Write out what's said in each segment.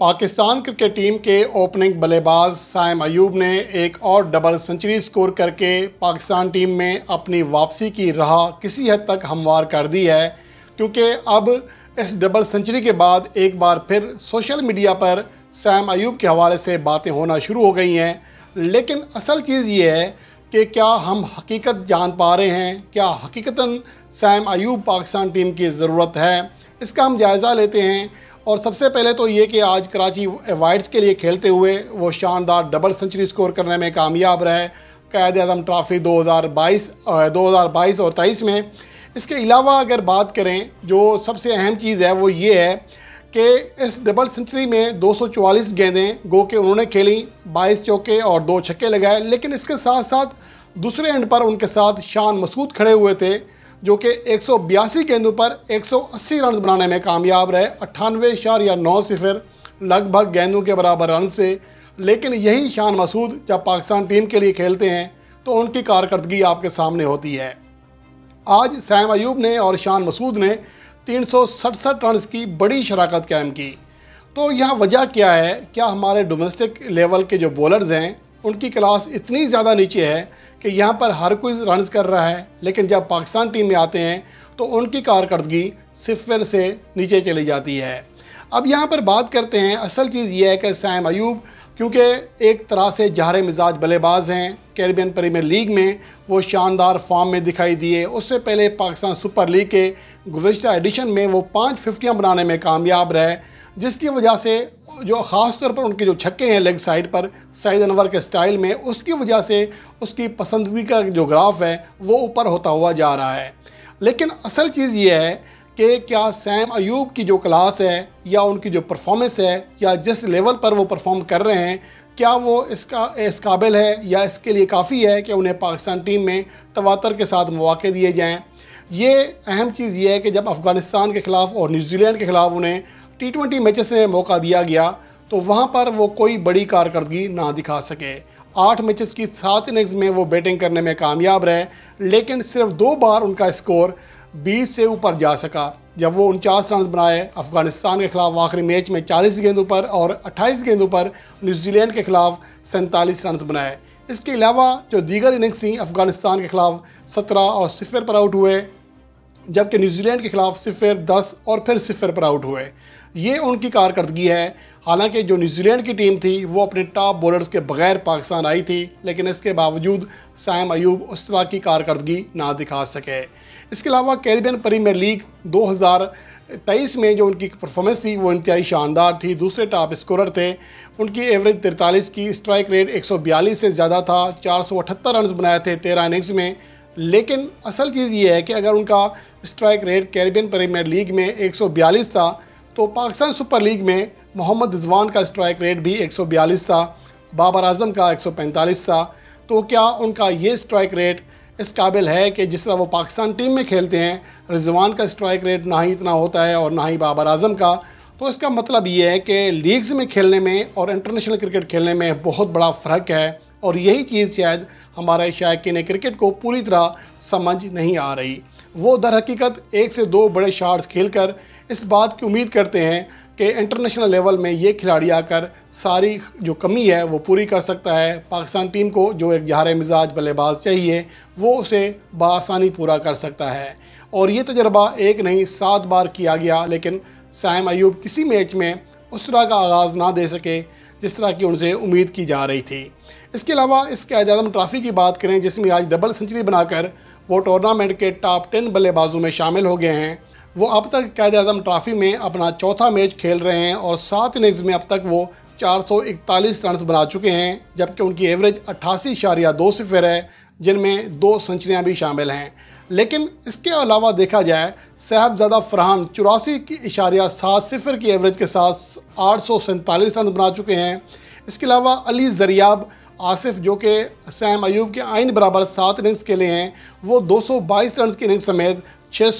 Pakistan cricket team के opening बल्लेबाज साइम अयूब ने एक और डबल सेंचुरी स्कोर करके पाकिस्तान टीम में अपनी वापसी की राह किसी हद तक हमवार कर दी है, क्योंकि अब इस डबल सेंचुरी के बाद एक बार फिर सोशल मीडिया पर सैम अयूब के हवाले से बातें होना शुरू हो गई हैं। लेकिन असल चीज़ ये है कि क्या हम हकीकत जान पा रहे हैं? क्या हकीकता सैम अयूब पाकिस्तान टीम की ज़रूरत है? इसका हम जायज़ा लेते हैं। और सबसे पहले तो ये कि आज कराची वाइट्स के लिए खेलते हुए वो शानदार डबल सेंचुरी स्कोर करने में कामयाब रहे। कैद अजम ट्रॉफ़ी 2022 2022 और तेईस में। इसके अलावा अगर बात करें, जो सबसे अहम चीज़ है वो ये है कि इस डबल सेंचुरी में 244 गेंदें गो के उन्होंने खेली 22 चौके और दो छक्के लगाए। लेकिन इसके साथ साथ दूसरे एंड पर उनके साथ शान मसूद खड़े हुए थे। जो कि एक सौ बयासी गेंदों पर 180 रन बनाने में कामयाब रहे। अट्ठानवे या नौ सिफर लगभग गेंदों के बराबर रन से। लेकिन यही शान मसूद, जब पाकिस्तान टीम के लिए खेलते हैं तो उनकी कारकर्दगी आपके सामने होती है। आज सैम अयूब ने और शान मसूद ने तीन रन की बड़ी शराकत कायम की। तो यहाँ वजह क्या है? क्या हमारे डोमेस्टिक लेवल के जो बॉलर्स हैं, उनकी क्लास इतनी ज़्यादा नीचे है कि यहाँ पर हर कोई रन कर रहा है, लेकिन जब पाकिस्तान टीम में आते हैं तो उनकी कारकर्दगी सिफर से नीचे चली जाती है। अब यहाँ पर बात करते हैं, असल चीज़ यह है कि सैम अयूब, क्योंकि एक तरह से जहर मिजाज बल्लेबाज हैं कैरिबियन प्रीमियर लीग में वो शानदार फॉर्म में दिखाई दिए। उससे पहले पाकिस्तान सुपर लीग के गुजशत एडिशन में वो पाँच फिफ्टियाँ बनाने में कामयाब रहे, जिसकी वजह से जो ख़ास तौर पर उनके जो छक्के हैं लेग साइड पर, सईद अनवर के स्टाइल में, उसकी वजह से उसकी पसंदगी का जो ग्राफ है, वो ऊपर होता हुआ जा रहा है। लेकिन असल चीज़ ये है कि क्या सैम अयूब की जो क्लास है, या उनकी जो परफॉर्मेंस है, या जिस लेवल पर वो परफॉर्म कर रहे हैं, क्या वो इसका, इस काबिल है, या इसके लिए काफ़ी है कि उन्हें पाकिस्तान टीम में तवातर के साथ मौके दिए जाएँ? ये अहम चीज़ ये है कि जब अफ़गानिस्तान के ख़िलाफ़ और न्यूजीलैंड के ख़िलाफ़ उन्हें टी ट्वेंटी मैचेस में मौका दिया गया तो वहाँ पर वो कोई बड़ी कारकर्दगी ना दिखा सके। आठ मैचेस की सात इनिंग्स में वो बैटिंग करने में कामयाब रहे, लेकिन सिर्फ़ दो बार उनका स्कोर 20 से ऊपर जा सका। जब वो उनचास रन बनाए अफ़गानिस्तान के ख़िलाफ़ आखिरी मैच में 40 गेंदों पर और 28 गेंदों पर न्यूजीलैंड के ख़िलाफ़ सैंतालीस रन बनाए। इसके अलावा जो दीगर इनिंग्स थी, अफ़गानिस्तान के ख़िलाफ़ सत्रह और सिफर पर आउट हुए, जबकि न्यूजीलैंड के ख़िलाफ़ सिफर दस और फिर सिफर पर आउट हुए। ये उनकी कारकर्दगी है। हालाँकि जो न्यूजीलैंड की टीम थी, वो अपने टॉप बॉलर्स के बगैर पाकिस्तान आई थी, लेकिन इसके बावजूद सैम अयूब उस तरह की कारकर्दगी ना दिखा सके। इसके अलावा कैरिबियन प्रीमियर लीग 2023 में जो उनकी परफॉर्मेंस थी, वो इंतहाई शानदार थी। दूसरे टॉप स्कोरर थे। उनकी एवरेज तिरतालीस की स्ट्राइक रेट 142 से ज़्यादा था। चार सौ अठहत्तर रन बनाए थे तेरह इनिंग्स में। लेकिन असल चीज़ ये है कि अगर उनका strike rate Caribbean Premier League में 142 था तो पाकिस्तान सुपर लीग में मोहम्मद रिजवान का स्ट्राइक रेट भी 142 था, बाबर आज़म का 145 था। तो क्या उनका ये स्ट्राइक रेट इस काबिल है कि जिस तरह वो पाकिस्तान टीम में खेलते हैं, रिजवान का स्ट्राइक रेट ना ही इतना होता है और ना ही बाबर आज़म का? तो इसका मतलब ये है कि लीग्स में खेलने में और इंटरनेशनल क्रिकेट खेलने में बहुत बड़ा फ़र्क है और यही चीज़ शायद हमारे शायक क्रिकेट को पूरी तरह समझ नहीं आ रही। वो दर हकीकत एक से दो बड़े शार्ट्स खेल कर इस बात की उम्मीद करते हैं कि इंटरनेशनल लेवल में ये खिलाड़ी आकर सारी जो कमी है, वो पूरी कर सकता है। पाकिस्तान टीम को जो एक जहार मिजाज बल्लेबाज चाहिए, वो उसे बसानी पूरा कर सकता है। और ये तजर्बा एक नहीं, सात बार किया गया, लेकिन सैम अयूब किसी मैच में उस तरह का आगाज़ ना दे सके, जिस तरह की उनसे उम्मीद की जा रही थी। इसके अलावा इस कैद आज़म ट्रॉफ़ी की बात करें, जिसमें आज डबल सेंचुरी बनाकर वो टूर्नामेंट के टॉप टेन बल्लेबाजों में शामिल हो गए हैं। वो अब तक कैद अजम ट्रॉफ़ी में अपना चौथा मैच खेल रहे हैं और सात इनिंग्स में अब तक वो चार सौ इकतालीस रन बना चुके हैं, जबकि उनकी एवरेज अट्ठासी इशारिया दो सिफर है, जिनमें दो सेंचुरियाँ भी शामिल हैं। लेकिन इसके अलावा देखा जाए, साहबजादा फरहान चौरासी की इशारिया सात सिफर की एवरेज के साथ आठ सौ सैंतालीस रन बना चुके हैं। इसके अलावा अली जरियाब, आसिफ जो कि सैम अयूब के आइन बराबर सात इनिंग्स के लिए हैं, वो 222 रन की इनिंग्स समेत छः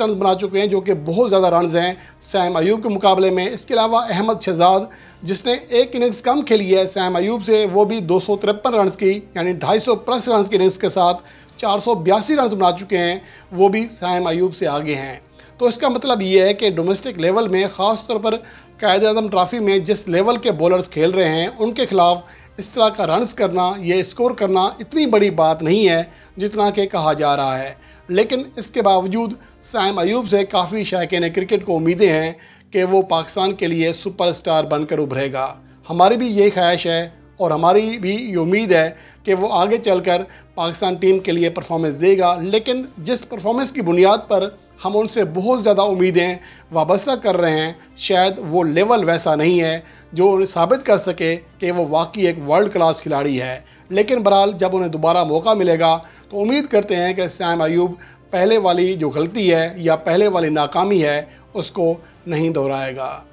रन बना चुके हैं, जो कि बहुत ज़्यादा रन हैं सैम अयूब के मुकाबले में। इसके अलावा अहमद शहजाद, जिसने एक इनिंग्स कम खेली है, सैम अयूब से, वो भी दो सौ रन की, यानी 250 प्लस रन की इनिंग्स के साथ चार रन बना चुके हैं, वो भी सैम अयूब से आगे हैं। तो इसका मतलब ये है कि डोमेस्टिक लेवल में ख़ास तौर पर कायद अजम ट्रॉफी में, जिस लेवल के बॉलर्स खेल रहे हैं, उनके खिलाफ इस तरह का रन्स करना, ये स्कोर करना इतनी बड़ी बात नहीं है, जितना कि कहा जा रहा है। लेकिन इसके बावजूद साइम अयूब से काफ़ी शायकीन क्रिकेट को उम्मीदें हैं कि वो पाकिस्तान के लिए सुपरस्टार बनकर उभरेगा। हमारी भी यही ख्वाहिश है और हमारी भी ये उम्मीद है कि वो आगे चलकर पाकिस्तान टीम के लिए परफॉर्मेंस देगा। लेकिन जिस परफॉर्मेंस की बुनियाद पर हम उनसे बहुत ज़्यादा उम्मीदें वाबस्ता कर रहे हैं, शायद वो लेवल वैसा नहीं है जो उन्हें साबित कर सके कि वो वाकई एक वर्ल्ड क्लास खिलाड़ी है। लेकिन बहरहाल जब उन्हें दोबारा मौका मिलेगा तो उम्मीद करते हैं कि सैम अयूब पहले वाली जो गलती है या पहले वाली नाकामी है, उसको नहीं दोहराएगा।